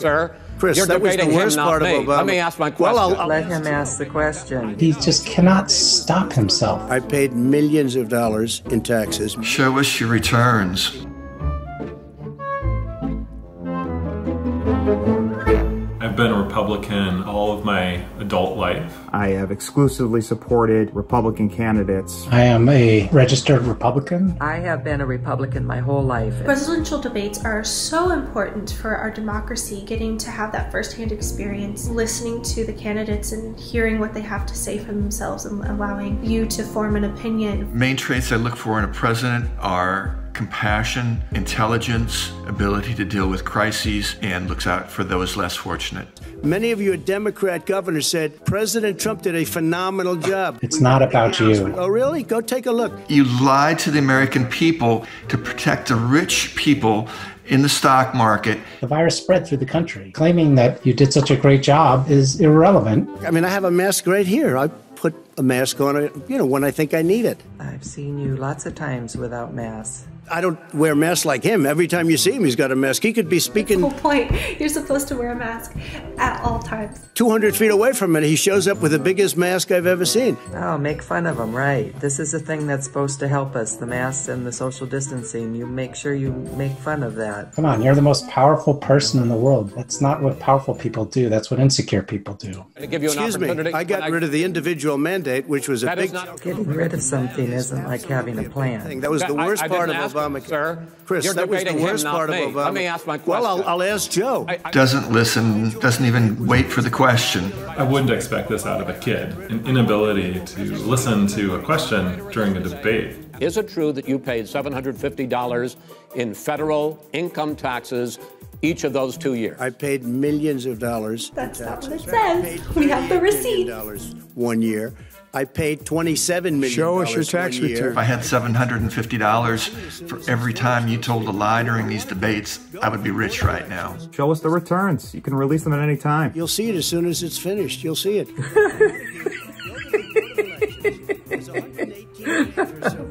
Sir, Chris, you're that was the debating him, worst not part of me. Obama. Let me ask my question. Well, I'll- I'll- Let him ask the question. He just cannot stop himself. I paid millions of dollars in taxes. Show us your returns. I've been a Republican all of my adult life. I have exclusively supported Republican candidates. I am a registered Republican. I have been a Republican my whole life. Presidential debates are so important for our democracy, getting to have that firsthand experience, listening to the candidates and hearing what they have to say for themselves and allowing you to form an opinion. Main traits I look for in a president are compassion, intelligence, ability to deal with crises, and looks out for those less fortunate. Many of your Democrat governors said President Trump did a phenomenal job. It's not about you. Oh, really? Go take a look. You lied to the American people to protect the rich people in the stock market. The virus spread through the country. Claiming that you did such a great job is irrelevant. I mean, I have a mask right here. I put a mask on, you know, when I think I need it. I've seen you lots of times without masks. I don't wear masks like him. Every time you see him, he's got a mask. He could be speaking Whole point, you're supposed to wear a mask at all times. 200 feet away from it. He shows up with the biggest mask I've ever seen. Oh, make fun of him, right. This is the thing that's supposed to help us the masks and the social distancing. You make sure you make fun of that. Come on, you're the most powerful person in the world. That's not what powerful people do. That's what insecure people do. give you an Excuse me. I got when rid of the individual mandate, which was a That big is not Getting rid of something isn't like having a thing. plan. That was the worst I part of didn't Obama. You, sir. Chris, You're that was the debating him, worst part me. of Obama. Let me ask my question. Well, I'll. I'll ask Joe. Doesn't listen, doesn't even wait for the question. I wouldn't expect this out of a kid. An inability to listen to a question during a debate. Is it true that you paid $750 in federal income taxes each of those two years? I paid millions of dollars. in That's not what it says. We have the $38 receipt. million dollars one year. I paid 27 million. Show us your tax one year. return. If I had $750 for every time you told a lie during these debates, I would be rich right now. Show us the returns. You can release them at any time. You'll see it as soon as it's finished. You'll see it.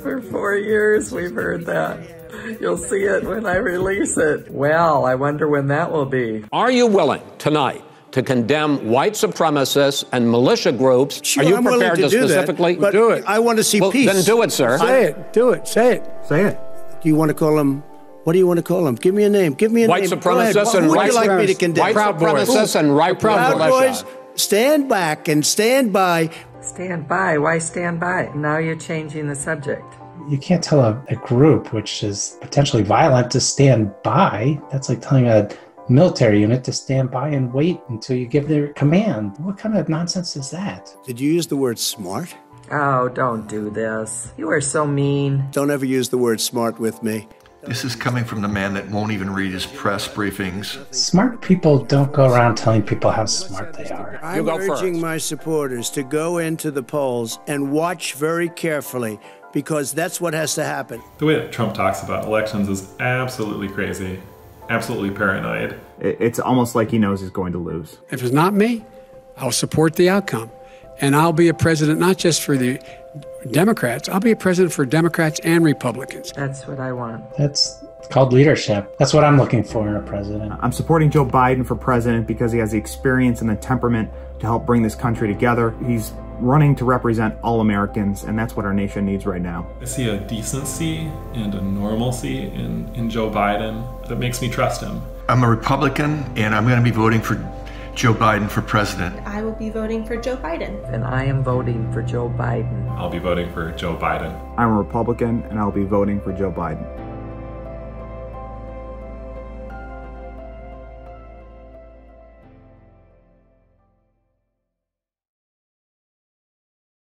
For four years, we've heard that. You'll see it when I release it. Well, I wonder when that will be. Are you willing tonight to condemn white supremacists and militia groups? Sure, Are you I'm prepared to do that, specifically but Do it. I want to see Well, peace. then do it, sir. Say it. Do it. Say it. Say it. Do you want to call them? What do you want to call them? Give me a name. Give me a White name. Go ahead. supremacists and would right like me to supremacists. condemn? White Proud Boys. supremacists and right wing Proud militia. Boys, stand back and stand by. Stand by. Why stand by? Now you're changing the subject. You can't tell a, a group which is potentially violent to stand by. That's like telling a military unit to stand by and wait until you give their command. What kind of nonsense is that? Did you use the word smart? Oh, don't do this. You are so mean. Don't ever use the word smart with me. This is coming from the man that won't even read his press briefings. Smart people don't go around telling people how smart they are. I'm go urging my supporters to go into the polls and watch very carefully because that's what has to happen. The way that Trump talks about elections is absolutely crazy, absolutely paranoid. It's almost like he knows he's going to lose. If it's not me, I'll support the outcome. And I'll be a president not just for the Democrats, I'll be a president for Democrats and Republicans. That's what I want. That's called leadership. That's what I'm looking for in a president. I'm supporting Joe Biden for president because he has the experience and the temperament to help bring this country together. He's running to represent all Americans, and that's what our nation needs right now. I see a decency and a normalcy in, in Joe Biden that makes me trust him. I'm a Republican, and I'm going to be voting for Joe Biden for president. I will be voting for Joe Biden. And I am voting for Joe Biden. I'll be voting for Joe Biden. I'm a Republican, and I'll be voting for Joe Biden.